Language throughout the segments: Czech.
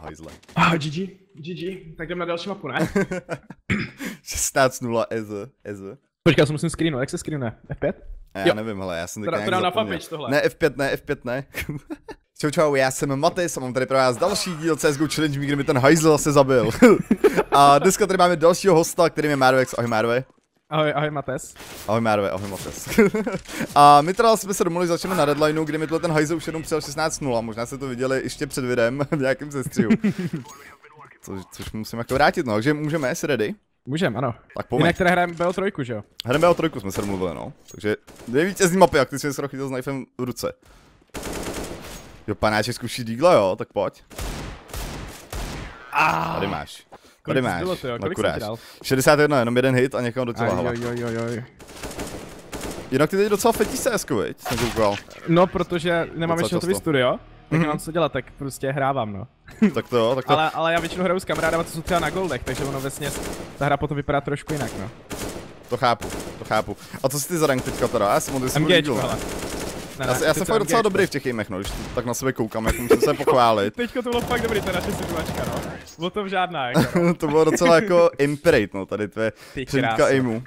hajzle. Ah, GG, GG, tak jdem na další mapu, ne? 16-0 Eze, Eze. Počkej, já se musím screenout, jak se screenuje? F5? Já Jo. nevím, hele, já jsem Teda- teda na fanpage tohle. Ne, F5 ne, F5 ne. Čau čau, já jsem Matys a mám tady pro vás další díl CSGO Challenge, kde mi ten hajzl zase zabil. a dneska tady máme dalšího hosta, kterým je Marvex. Ahoj Marve. Ahoj, ahoj Mates. Ahoj Marve, ahoj Matys. a my teda jsme se domluvili, začneme na deadlineu, kdy mi tohle ten hajzl už jenom přijel 16.0, možná jste to viděli ještě před videem v nějakém sestřihu. Což, což musím jako vrátit, no, takže můžeme, jsi ready? Můžem, ano. Tak pojďme. Jinak teda hrajeme BO3, že jo? Hrajeme o trojku, jsme se domluvili, no. Takže dvě vítězní mapy, jak ty jsi mě skoro chytil s knifem v ruce. Jo, panáček zkuší dígla, jo, tak pojď. Tady máš. Kolik máš, bylo to, jo? na Kolik dal? 61, jenom jeden hit a někam do těla hlava. Jinak ty teď docela fetí CSko, viď? Jsem koukal. No, protože nemám ještě hotový studio, tak Mhm. nemám co dělat, tak prostě hrávám, no. tak to jo, tak to. Ale, ale já většinou hraju s kamarádama, co jsou třeba na goldech, takže ono vlastně ta hra potom vypadá trošku jinak, no. To chápu, to chápu. A co jsi ty za rank teďka teda? Já jsem MGčko, Ne, Já, já jsem to fakt docela dobrý v těch aimech, no, když to tak na sebe koukám, jak musím se pochválit. Teďko to bylo fakt dobrý, ta naše situačka, no. O tom žádná, jako. no. to bylo docela jako imperate, no, tady tvé krása. aimu.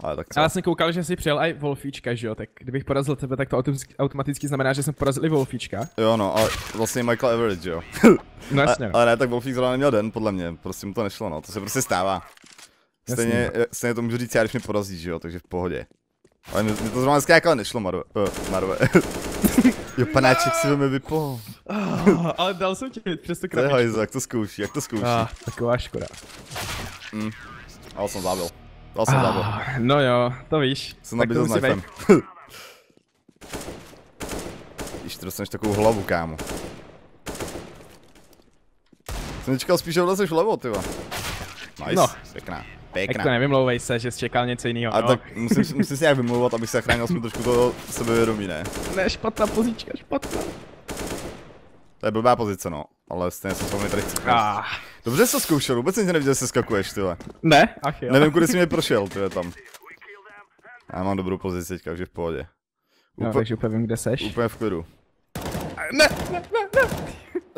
Ale tak co? Ale já jsem koukal, že jsi přijel i Wolfíčka, že jo, tak kdybych porazil tebe, tak to automaticky- znamená, že jsem porazil i Wolfíčka. Jo no, ale vlastně Michael Everett, že jo. No jasně, no. ale ne, tak Wolfík zrovna neměl den, podle mě, prostě mu to nešlo, no, to se prostě stává. Stejně, stejně to můžu říct já, když mě porazí, že jo, takže v pohodě. Ale mě, mě to zrovna dneska jako nešlo, Marve. Uh, Marve. jo, panáček si mi vyplo. Ah, ale dal jsem ti přes To je krabičku. hajzo, jak to zkouší, jak to zkouší. Ah, taková škoda. Ale jsem zabil. To jsem zabil. Ah, no jo, to víš. Jsem tak to nabízel s knifem. Když ty dostaneš takovou hlavu, kámo. Jsem čekal spíš, že vlezeš vlevo, ty vole. Nice, No. pěkná, Pěkná. to nevymlouvej se, že jsi čekal něco jiného. A no. tak musím, si- musím si nějak vymlouvat, abych se zachránil aspoň trošku toho sebevědomí, ne? Ne, špatná pozička, špatná. To je blbá pozice, no. Ale stejně jsem schopný tady chcípnout. Ah, Dobře jsi to zkoušel, vůbec jsem tě neviděl, že se skakuješ, tyhle. ne? Ach jo. Nevím, kudy jsi mě prošel, ty tam. Já mám dobrou pozici teďka, takže v pohodě. No, Úplně, takže úplně vím, kde seš. úplně v klidu. Ne, ne, ne, ne.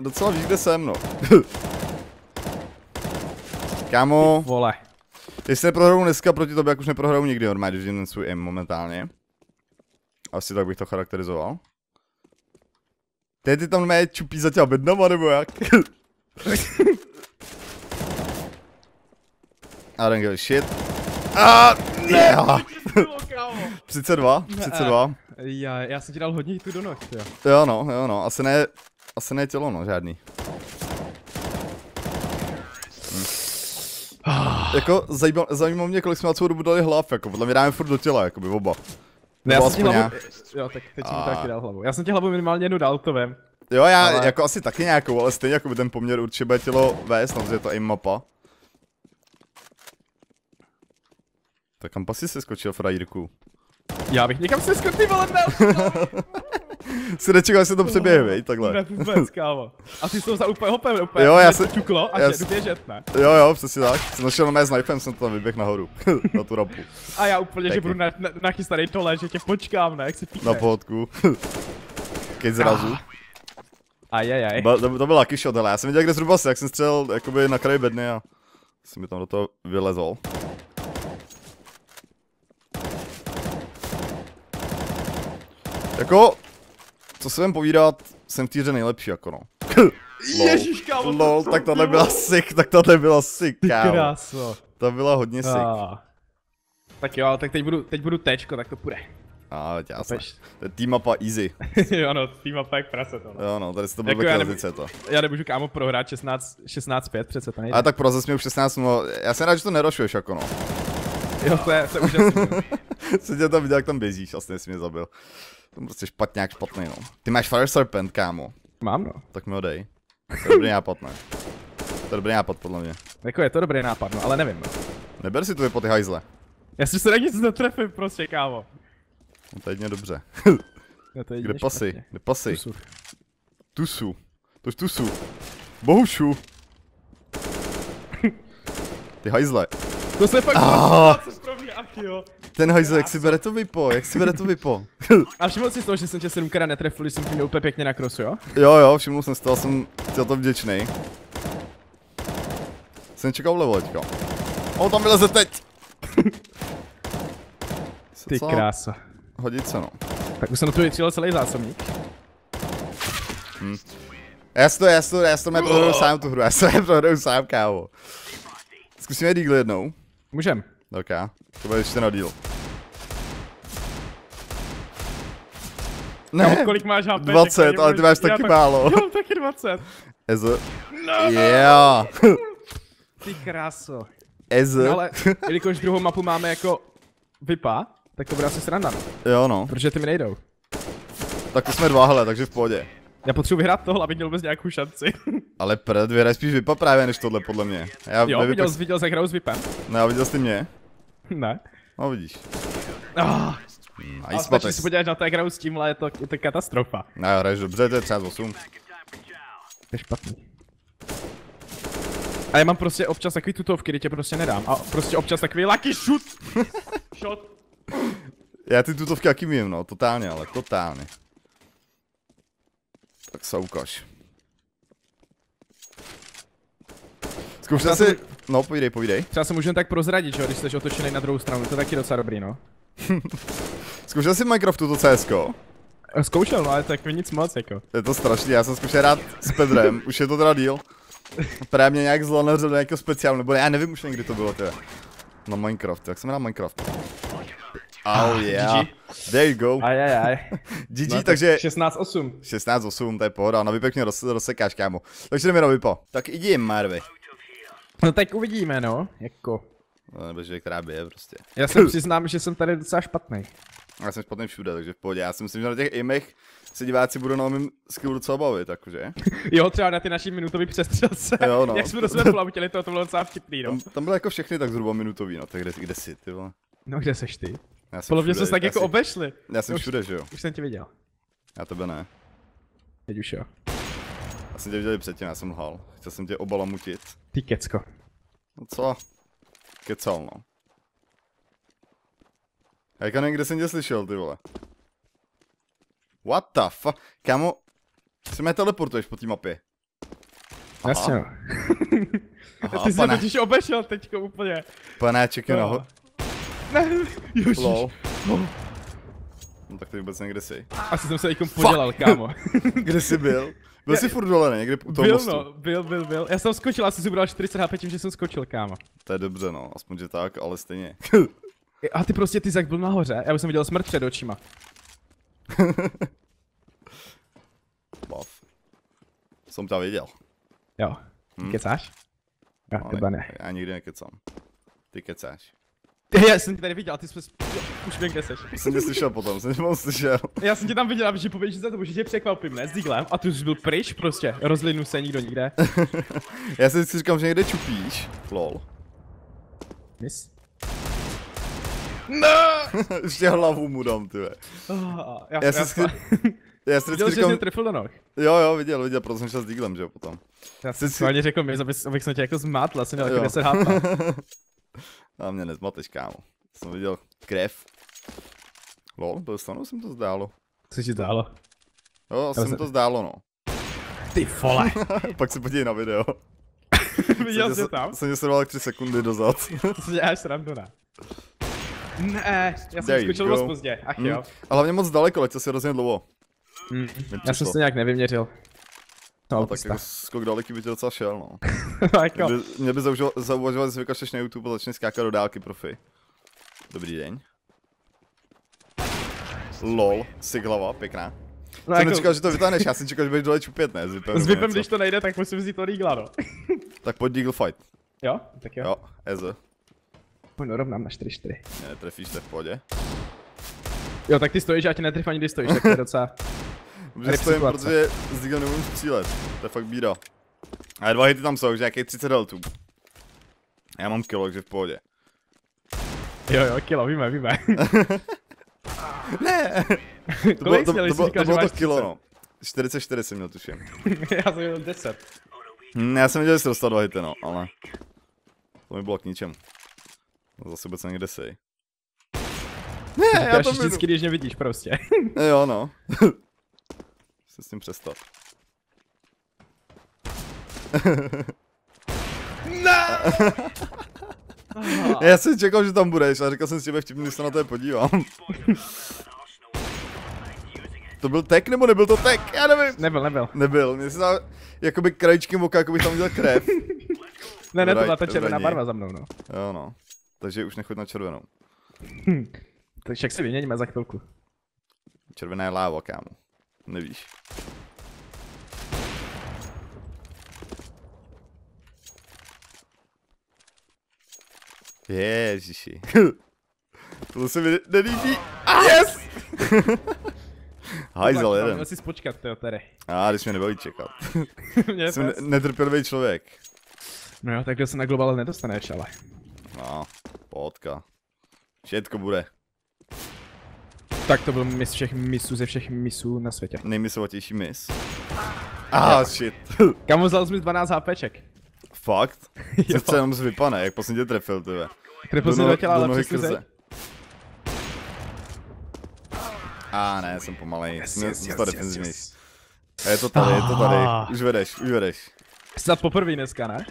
Docela víš, kde jsem, no. Kámo, Vole. Jestli neprohraju dneska proti tobě, jak už neprohraju nikdy normálně, když ten svůj aim momentálně. Asi tak bych to charakterizoval. Ty ty tam mé čupí za těma bednama, nebo jak? I don't give a shit. A ne, 32, 32. Já, já jsem ti dal hodně tu do noh, jo. Jo no, jo no, asi ne, asi ne tělo no, žádný. Jako zajímalo, zajímalo mě, kolik jsme na celou dobu dali hlav, jako podle mě dáme furt do těla, jakoby oba. Ne, já jsem ti hlavu... Jo, tak teď jsem A. taky dal hlavu. Já jsem ti hlavu minimálně jednu dal, to vím. Jo, já Ale- jako asi taky nějakou, ale stejně jako by ten poměr určitě bude tělo vést, no, protože je to aim mapa. Tak kam pasi se skočil, frajírku? Já bych někam se skotý vole ne, Si nečekal, že se to přeběhne, viď, takhle. ne, vůbec, kámo. A ty jsou za úplně hopem, úplně. Jo, já se- Čuklo a já že se- běžet, ne? Jo, jo, přesně tak. Jsem našel na mé snipem, jsem to tam vyběh nahoru. na tu rampu. A já úplně, že Taky. budu na, na, nachystaný dole, že tě počkám, ne, jak si Na píkne. pohodku. Keď zrazu. Ajajaj. Ba, to, to byl lucky shot, ale já jsem viděl, kde zhruba jsi, jak jsem střelil jakoby na kraji bedny a jsem mi tam do toho vylezol. Jako, co se vím povídat, jsem v té hře nejlepší jako no. Lol. Ježíš, kámo, to Lol, co tak tohle byla sick, tak tohle byla sick, kámo. kráso. To byla hodně sick. Ah. Tak jo, ale tak teď budu, teď budu tečko, tak to půjde. A, ah, jasně. Peš. To je team mapa easy. jo no, tým mapa jak prase to. No. Jo no, tady se to Jako bylo já to. Já nemůžu kámo prohrát 16, 16-5, přece to nejde. Ale tak pro mě už 16, no, já jsem rád, že to nerošuješ jako no. Jo, to je, to je úžasný. Jsem tě tam viděl, jak tam běžíš, vlastně jsi mě zabil. To je prostě špatňák špatný, no. Ty máš Fire Serpent, kámo. Mám no. Tak mi ho dej. To je dobrý nápad, ne? To je dobrý nápad, podle mě. Jako je to dobrý nápad, no, ale nevím no. Neber si to po ty hajzle. Já si se na nic netrefím prostě, kámo. No to je jedině dobře. No, to je Kde pasy? Kde pasy? Pusu. Tusu. Tož tusu. Bohušu. Ty hajzle. To se fakt pro mě, ach jo. Ten hajzle, jak si bere to vypo, jak si bere to vypo. A všiml jsi z toho, že jsem tě sedmkrát netrefil, když jsem tě měl úplně pěkně na krosu, jo? jo jo, všiml jsem si to, a jsem za to vděčný. Jsem čekal vlevo teďka. O, tam vyleze teď! Ty co? krása. Hodit se no. Tak už jsem na to vytřílel celý zásobník. Já si to, já si to, já si to neprohraju sám tu hru, já si to neprohraju sám, kámo. Zkusíme Deagle jednou. Můžem. Ok, to bude ještě na deal. Ne. Ne, kolik máš HP? 20, Řekni, ale ty máš taky tak- málo. Jo, taky 20. Ezo. Yeah. Ty kráso. Ezo. No, ale jelikož druhou mapu máme jako vypa, tak to bude asi sranda, no. Jo no, Protože ty mi nejdou. tak to jsme dva, hele, takže v pohodě. Já potřebuji vyhrát tohle, abych měl vůbec nějakou šanci. Ale pred, vyhraj spíš vypa právě než tohle, podle mě. Já Jo, nevypak- viděl, viděl jsi, jak hraju s vypem? Ne, a viděl jsi mě? Ne. No vidíš. Ah, A a stačí si podívat na to, jak hraju s tímhle, je to, je to katastrofa. Ne, hraješ dobře, to je třeba 8. To je špatný. A já mám prostě občas takový tutovky, kdy tě prostě nedám. A prostě občas takový lucky shoot. Shot. Já ty tutovky jaký mím, no, totálně, ale totálně. Tak se ukaž. Já si... jsem- No, povídej, povídej. Třeba se můžeme tak prozradit, že jo, když jsi otočený na druhou stranu, to je taky docela dobrý, no. Zkoušel jsi v Minecraftu to CSko? Zkoušel, no, ale tak nic moc, jako. Je to strašný, já jsem zkoušel hrát s Pedrem, už je to teda díl. Právě mě nějak zloneřil do nějakého speciálu, nebo já nevím už někdy to bylo, tyhle. Na Minecraft, jak jsem hrál Minecraft? Oh yeah, there you go. Ajajaj. GG, No, tak takže 16-8. 16-8, to je pohoda, na mě roz, rozsekáš, kámo. Takže jdeme na vypo. Tak jdi, Marvy. No tak uvidíme, no, jako. No, nebo že která by je prostě. Já se přiznám, že jsem tady docela špatný. Já jsem špatný všude, takže v pohodě. Já si myslím, že na těch imech se diváci budou na mým skillu docela bavit, jakože. Jo, třeba na ty naší minutový přestřelce. Jo, no. Jak jsme do sebe plavtěli, to, to bylo docela vtipný, no. Tam, tam byly jako všechny tak zhruba minutový, no, tak kde, kde jsi, ty vole. No kde seš ty? Já jsem mě všude, jsme se tak já jako jsem- obešli. Já jsem Už- všude, že jo. Už jsem tě viděl. Já tebe ne. Teď už jo. Já jsem tě viděl předtím, já jsem lhal. Chtěl jsem tě obalamutit. Ty kecko. No co? Kecal, no. Hejka, nevím, kde jsem tě slyšel, ty vole. What the fuck? Kámo, se mě teleportuješ po té mapě. Aha. Jasně. Aha, Ty jsi pane, totiž obešel teďko úplně. panáček je No. nahoře. Ne, Ježiš. No. Tak ty vůbec někde jsi. Asi jsem se teďkom podělal, kámo. Kde jsi byl? Byl jsi furt dole, ne? Někde u toho Byl mostu. no, byl, byl, byl. Já jsem skočil, asi jsem bral 40 HP tím, že jsem skočil, kámo. To je dobře, no. Aspoň, že tak, ale stejně. A ty prostě, ty jak byl nahoře, já už jsem viděl smrt před očima. Bav. Jsem tě viděl. Jo. Hm. Kecáš? Já, No, teba ne. Já nikdy nekecám. Ty kecáš. Ty, já jsem tě tady viděl, a ty jsi... Jo, už vím, kde seš. Jsem tě slyšel potom, jsem tě moc slyšel. Já jsem tě tam viděl, že pověděl za to, že tě překvapím, ne? S díglem. A ty už byl pryč prostě. Rozlinu se nikdo nikde. Já si vždycky říkám, že někde čupíš. Lol. Mis? Ještě hlavu mu dám, ty. Oh, já, Já si vždycky, já si Viděl, vždycky že jsi říkám, trefil do noh. jo jo, viděl, viděl, proto jsem šel s Deaglem, že jo, potom. Já Jsi jsem si- řekl mi, abych, abych jsem tě jako zmátl, asi měl jako Jo. 10 HP. A mě nezmateš, kámo. Jsem viděl krev. Lol, byl stanu, jsem to zdálo. Co ti dálo? Jo, jsem jsem- to zdálo, no. Ty vole. Pak se podívej na video. Viděl Jsem jsi tam? Jsem tě sledoval jak 3 sekundy dozad. To si děláš srandu, ne? Ne, já jsem skočil moc pozdě, ach Hm. jo. A hlavně moc daleko, letěl si hrozně dlouho. Mm. Mi Já jsem to nějak nevyměřil. No, tak tak jako skok daleký by tě docela šel, no. jako. Mě by, mě by zaužil- zauvažoval, že vykašleš na YouTube a začneš skákat do dálky profi. Dobrý den. Lol, siglava, pěkná. No jsem jako, nečekal, že to vytáhneš, já jsem čekal, že budeš dole čupět, ne? S Vipem, s Vipem, když to nejde, tak musím vzít to Reagla, no. Tak pojď Deagle Fight. Jo? Tak jo. Jo, Eze. Pojď dorovnám na 4-4. Ne, trefíš se v pohodě. Jo, tak ty stojíš, já ti netrefím ani když stojíš, tak to je docela... Rip stojím, protože s Deagle nemůžu střílet. To je fakt bída. Ale dva hity tam jsou, že nějakých 30 deltů. Já mám kilo, takže v pohodě. Jo, jo, kilo, víme, víme. Ne! To bylo to, to, jsi bylo- to, bylo to kilo, 30? no. 44 jsem měl, tuším. já jsem měl 10. Hm, já jsem viděl, že jsi dostal dva hity, no, ale... To mi bylo k ničemu. No, zase vůbec nevím, kde jsi. Ne, já to to vždycky, když mě vidíš prostě. Jo, no. Se s tím přestat. Já jsem čekal, že tam budeš a říkal jsem si, že vtipný, když se na to podívám. To byl tek nebo nebyl to tek? Já nevím. Nebyl, nebyl. Nebyl, mě se dal jakoby krajičkem oka, jako bych tam udělal krev. Ne, ne, to byla ta červená barva za mnou, no. Jo no. Takže už nechoď na červenou. Takže jak se vyměníme za chvilku. Červená je láva, kámo. Nevíš. Ježiši. to se mi nelíbí. Yes! Hajzel jeden. Měl si spočkat, tyjo, tady. A, když mě nebaví čekat. Mě Jsem ne- netrpělivý člověk. No jo, tak se na global nedostaneš, ale. No, pohodka. Všetko bude. Tak to byl mis všech misů ze všech misů na světě. Nejmisovatější mis. Ah, shit. Kamu vzal jsi mi 12 HPček. Fakt? Jo. Co se jenom z vypane, jak posledně tě trefil, tebe. Trefil jsem do těla, ale přesně krze. A ne, jsem pomalej. Yes, Jsem yes, jsem yes, to yes, yes. A je to tady, je to tady. Ah. Už vedeš, už vedeš. Snad poprvé dneska, ne?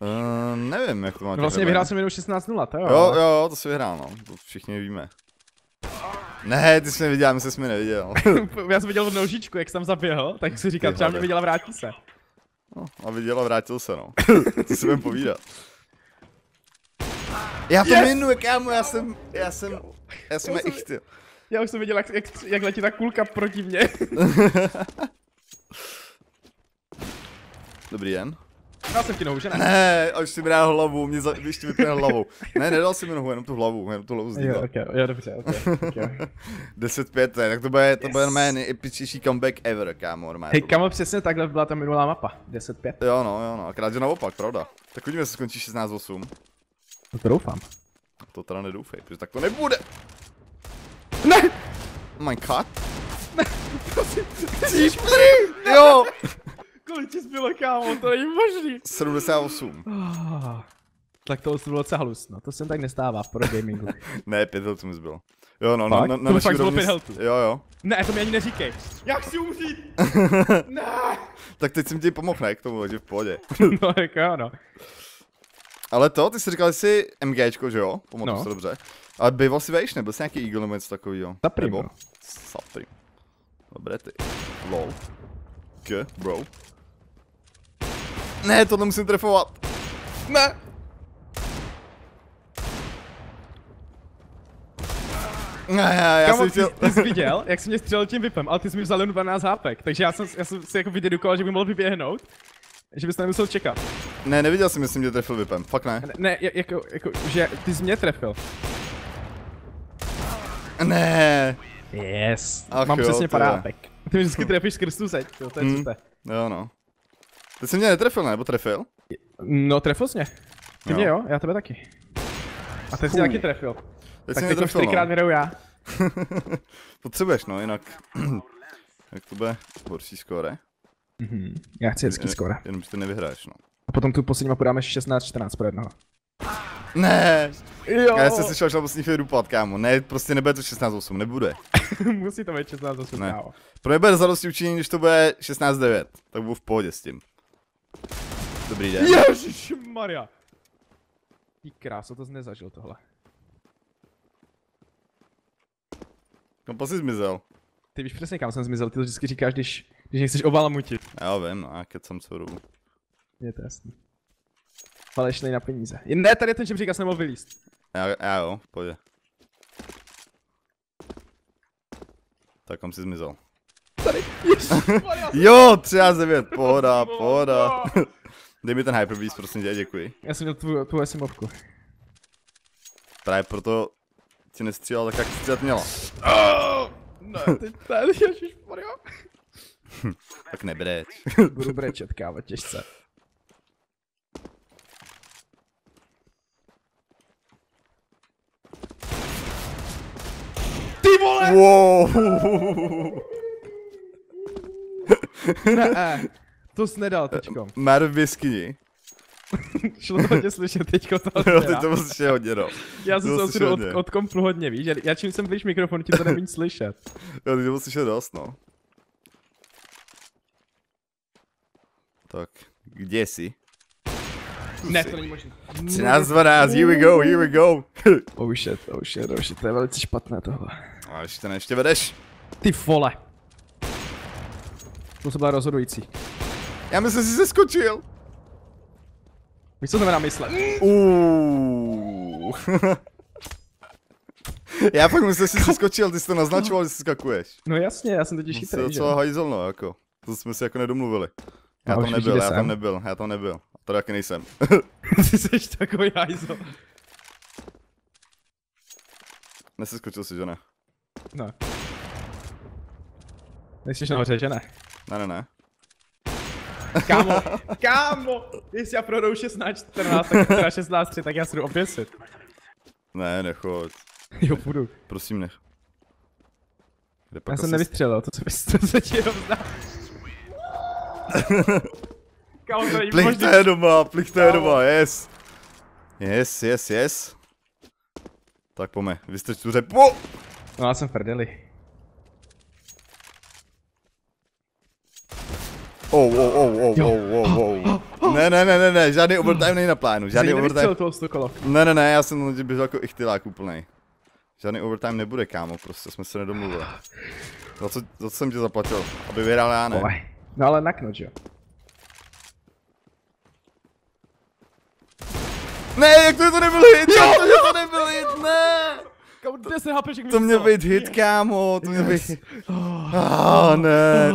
Uh, nevím, jak to máte. No vlastně vyhrál jsem jenom 16-0, to jo. Jo, jo, to si vyhrál, no. To všichni víme. Ne, ty jsi mě viděl, že jsi mě neviděl. Já jsem viděl v nožičku, jak jsem tam zaběhl, tak si říkal, třeba mě viděla, vrátí se. No, a viděl a vrátil se, no. Co si budem povídat. Já to Yes! minuji, kámo, já jsem, já jsem, já jsem Já jsem- ich, ty. Já už jsem viděl, jak, jak, jak letí ta kulka proti mně. Dobrý den. Dal jsem ti nohu, že ne? Ne, až si mi dal hlavu, mě za, když ti vypne hlavou. Ne, nedal si mi nohu, jenom tu hlavu, jenom tu hlavu Jo, zdíval. okay, jo, dobře, okay, okay. 10-5, to je, tak to bude, to bude normálně nejepičtější comeback ever, kámo, normálně. Hej, to kamo, přesně takhle byla ta minulá mapa. 10-5. Jo, no, jo, no, akorát, že naopak, pravda. Tak uvidíme, jestli skončí 16-8. No to doufám. To teda nedoufej, protože tak to nebude. Ne! Oh my god. Prosím, Jo! kolik ti zbylo, kámo, to není možný. 78. Ah, tak to bylo docela hlus, no, to se tak nestává v pro gamingu. Ne, 5 health mi zbylo. Jo, no, no, Fakt? na, To na mi naší fakt bylo. Jo, jo. ne, to mi ani neříkej. Jak si umřít? ne! Tak teď jsem ti pomohl, ne, k tomu, takže v pohodě. No, jako jo, no. Ale to, ty jsi říkal, že jsi MGčko, že jo? Pamatuju No. se dobře. Ale býval si vejš, nebyl jsi nějaký Eagle nebo něco takového? Saprim, Nebo? no. Saprim. Dobré ty. Lol. K, bro. Ne, tohle musím trefovat. Ne! Ne, já, já Kamo, jsem ty, chtěl... ty jsi viděl, jak jsi mě střelil tím vypem, ale ty jsi mi vzal jen 12 hápek, takže já jsem, já jsem si jako vydedukoval, že by mohl vyběhnout. Že bys to nemusel čekat. Ne, neviděl jsem, jestli mě trefil vypem. Fakt ne. Ne, ne ja- jako, jako, že ty jsi mě trefil. Ne. Yes. Ach Mám jo, přesně to hápek. Ty mi vždycky trefíš skrz tu zeď, to, to je Hmm. super. Jo, no. Ty jsi mě netrefil, ne? Nebo trefil? No, trefil jsi mě. Ty Jo. mě jo, já tebe taky. A ty jsi taky trefil. Teď tak jsi mě teď už netrefil, třikrát no. vyhraju já. Potřebuješ, no, jinak... Jak to bude horší skóre? Mhm. Já chci hezký skóre. Jenom, že ty nevyhraješ, no. A potom tu poslední mapu dáme 16-14 pro jednoho. Ne, Jo! já jsem slyšel, že poslední chvíli dupat, kámo. Ne, prostě nebude to 16-8, nebude. Musí to být 16 8 Ne. Pro mě bude zadosti učinění, když to bude 16-9. Tak budu v pohodě s tím. Dobrý den. Ježišmarja. Ty kráso, to jsi nezažil tohle. Kam jsi zmizel? Ty víš přesně kam jsem zmizel, ty to vždycky říkáš, když, když nechceš obalamutit. Já vím, no, já kecám celou dobu. Je to jasný. Falešnej na peníze. Ne, tady je ten žebřík, já jsem nemohl vylíst. Já, já jo, pohodě. Tak kam jsi zmizel? Tady. Jo, 39, pohoda, pohoda. Dej mi ten Hyper Beast, prosím tě, děkuji. Já jsem měl tu, tu SMovku. Právě proto ti nestřílel tak, jak střílet měla. Ne, teď ten, ježišmarja. Tak nebreč. Budu brečet, kámo, těžce. Ty vole! Wow. Ne, to jsi nedal teďko. Mar v jeskyni. Šlo to hodně slyšet teďko to Jo, ty to musíš je hodně, no. Já jsem to se od, hodně. od komplu hodně, víš? Já- čím jsem blíž mikrofonu, tím to nemím slyšet. Jo, ty to musíš je dost, no. Tak, kde jsi? Ne, to není možné. 13, 12, here we go, here we go. Oh shit, oh shit, oh shit, to je velice špatné tohle. A ještě ne, ještě vedeš. Ty vole. To se byla rozhodující. Já myslím, že jsi se skočil. Víš, co znamená myslet? Já fakt myslím, že jsi se skočil, ty jsi to naznačoval, že si skakuješ. No jasně, já jsem totiž To chytrý, je že? docela hajzelno, jako. To jsme si jako nedomluvili. Já A tam nebyl, já tam sám. nebyl, já tam nebyl. A to taky nejsem. Ty jsi takový hajzl. Neseskočil si, že ne? No. Nejsi nahoře, že ne? Ne, ne, ne. Kámo, kámo, jestli já prodou 16, 14, tak třeba 16, 3, tak já si jdu opěsit. Ne, nechoď. Jo, půjdu. Prosím, nech. Kde pak Já jsem nevystřelil, to, co vy- to se ti jenom zdá. Kámo, to není Plich, možný. to je doma, plich, to je doma, yes. Yes, yes, yes. Tak pome, vystrč tu řepu. No já jsem v prdeli. Oh, oh, oh, oh, Jo. oh, oh, oh. Ne, ne, ne, ne, ne, žádný overtime není na plánu, žádný Žádný overtime. toho stokolo. Ne, ne, ne, já jsem na tě běžel jako ichtylák úplnej. Žádný overtime nebude, kámo, prostě jsme se nedomluvili. Za co, za co jsem tě zaplatil? Aby vyhrál já ne. No ale naknout, jo. Ne, jak to, že to nebyl hit, jak to, že to nebyl hit, ne. Kámo, 10 HPček mi To měl být hit, kámo, to měl být... Ah, ne.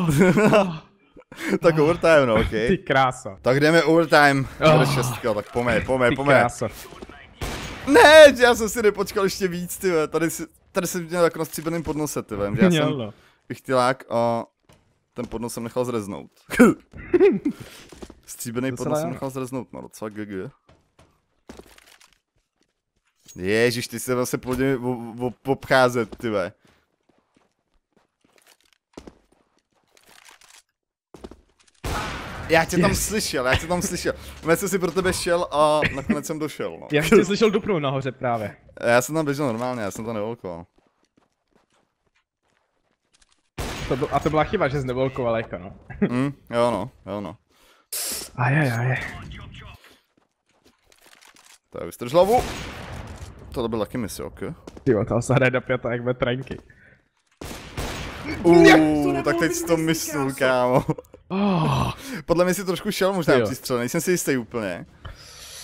tak overtime, no, Ty okej. krása. Tak jdeme overtime, Oh. šestka, tak pome, pome, Ty pome. krása. Ne, že já jsem si nepočkal ještě víc, ty tady, si, tady jsem měl jako na stříbrným podnose, ty že já jsem no. ichtylák a ten podnos jsem nechal zreznout. Stříbrný Docela podnos jsem nechal zreznout, no docela GG. Ježíš, ty se zase pojď obcházet, ty ve. Já tě tam Yes. slyšel, já tě tam slyšel. Já jsem si pro tebe šel a nakonec jsem došel, no. Já jsem tě slyšel dupnout nahoře právě. Já jsem tam běžel normálně, já jsem to nevolkoval. To byl, a to byla chyba, že jsi nevolkoval jako no. Hm, jo no, jo no. Ajajaj. Tak vystrž hlavu. To byl taky mise, ok. Ty jo, to se hraje do pěta jak ve trenky. Uuu, tak teď jsi to myslel, kámo. Oh, Podle mě si trošku šel možná přístřel, nejsem si jistý úplně.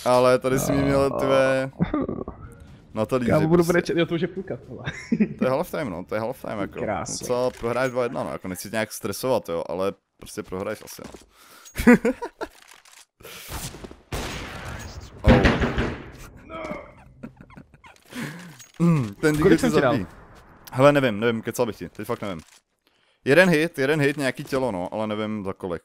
Ale tady jsi mi měl tvé... Na to líže, já budu brečet, jo to už je půlka tohle. To je half time, no, to je half time, jako. Krása. No co, prohraješ 2-1, no, jako nechci tě nějak stresovat, jo, ale prostě prohraješ asi, no. oh. mm, ten díky jsem se zabíjí. Hele, nevím, nevím, kecal bych ti, teď fakt nevím. Jeden hit, jeden hit, nějaký tělo, no, ale nevím za kolik.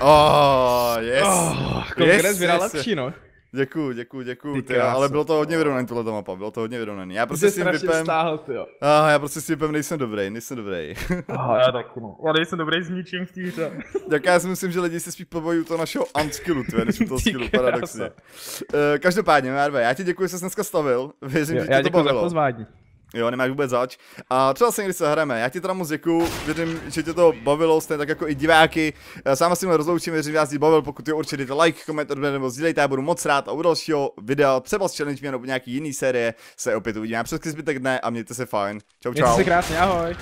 Oh, yes. Oh, yes, yes. lepší no. Děkuju, děkuju, děkuju, Ty ale bylo to hodně vyrovnaný tohle mapa, bylo to hodně vyrovnaný. Já prostě s tím vypem, stáhl, ah, já prostě s tím vypem nejsem dobrý, nejsem dobrý. Oh, já taky no. Já nejsem dobrý s ničím v té hře. tak já si myslím, že lidi si spíš pobojují to našeho unskillu, ty, než u toho skillu, paradoxně. Uh, každopádně, Marve, já ti děkuji, že jsi dneska stavil, věřím, Jo, že tě to děkuji za bavilo. pozvání. Jo, nemáš vůbec zač. A třeba se někdy se hrajeme. Já ti teda moc děkuju, věřím, že tě to bavilo, stejně tak jako i diváky. Sám s tím rozloučím, věřím, že vás bavil, pokud jo, určitě dejte like, komentář nebo sdílejte, já budu moc rád a u dalšího videa, třeba s challenge mě nebo nějaký jiný série, se opět uvidíme. Přes zbytek dne a mějte se fajn. Čau, Mějte čau. se krásně, ahoj.